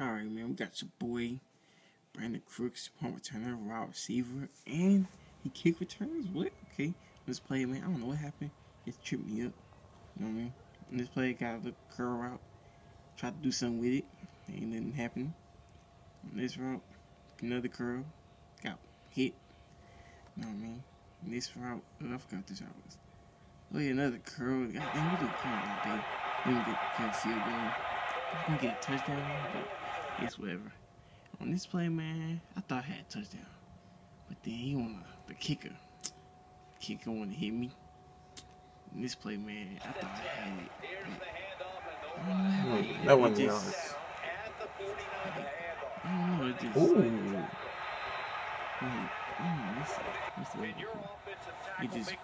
Alright, man, we got your boy, Brandon Crooks, punt returner, wide receiver, and he kick returns. What? Okay, this play, man, I don't know what happened. It tripped me up. You know what I mean? And this play got little curl route. Tried to do something with it. Ain't nothing happening. On this route, another curl. Got hit. You know what I mean? And this route, oh, I forgot this route was. Oh yeah, another curl. God damn, we did curl all day. We didn't get, get a field goal. We didn't get a touchdown, but it's whatever. On this play, man, I thought I had a touchdown. But then he wanna the kicker. Kicker wanna hit me. In this play, man, I thought I had it. Hmm, that wasn't just, yards. I don't know, it just Ooh. mm, mm, what's, what's the way to it? It just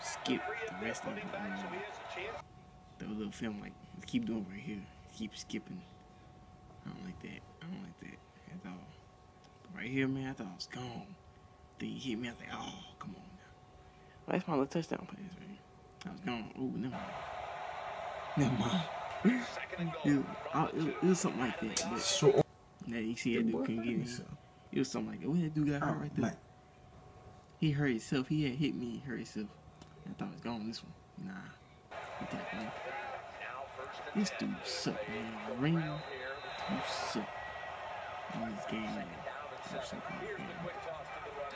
skipped the rest of it. Um, the little film like keep doing right here. Keep skipping. I don't like that. I don't like that at all. But right here, man, I thought I was gone. Then he hit me. I was like, oh, come on now. Well, that's my little touchdown pass, man. I was gone. Ooh, never mind. Never mind. it, I, it, it was something like that. But So, now you see that dude couldn't get it. It was something like that. What that dude got hurt oh, right there? man. He hurt himself. He had hit me. He hurt himself. I thought it was gone. This one, nah. He tapped me. This dude suck, man. Ring, you suck. In this game. You suck in this game.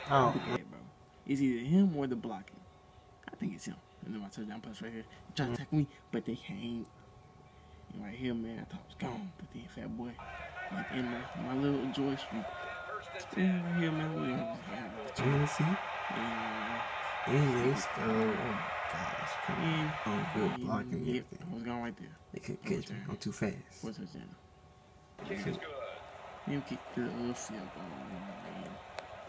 Oh, Look at that, bro. It's either him or the blocking. I think it's him. And then my touchdown pass right here. He tried to tackle me, but they can't. And right here, man, I thought it was gone. But then fat boy, like in my, my little Joy Street. Yeah, right here, man. We you see? yeah, And they scored. Oh, gosh. Come on. Oh, good blocking and Yep, everything. I was gone right there. They couldn't catch me. I'm too fast. Four touchdown. Couldn't- Him kick the little field goal. man.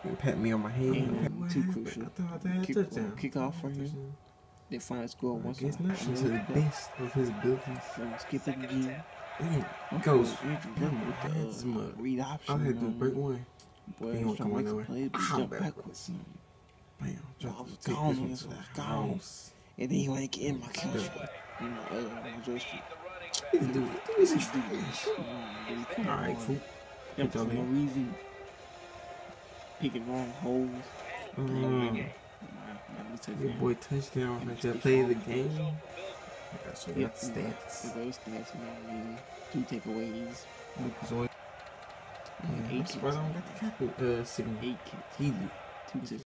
couldn't pat me on my head. Ain't too crucial. I thought I had a Kick- touchdown. kick off right here. Touchdown. They finally scored I once. guess not. To the best of his abilities. So skip it again. Damn. Goes. Andrew Damn, Luck that's the smart. uh, read option. I had to do um, break one. Boy, He he won't come make on some that plays, but way. he Ow, jumped backwards. backwards. Bam. I Drop was the take gone, this one man, I the was gone. And then he wanted to get in my couch. You know, uh, my joystick. This dude, this is This dude, trash. come on, dude, come Alright, cool. For no reason. Picking wrong holes. Um, Nah, nah, we took your boy touchdown right there. Play the game. Got some Yep, stats. Those stats, you know, I mean, two takeaways, eight I'm surprised I don't got the capital uh, signal. eight Easy. two.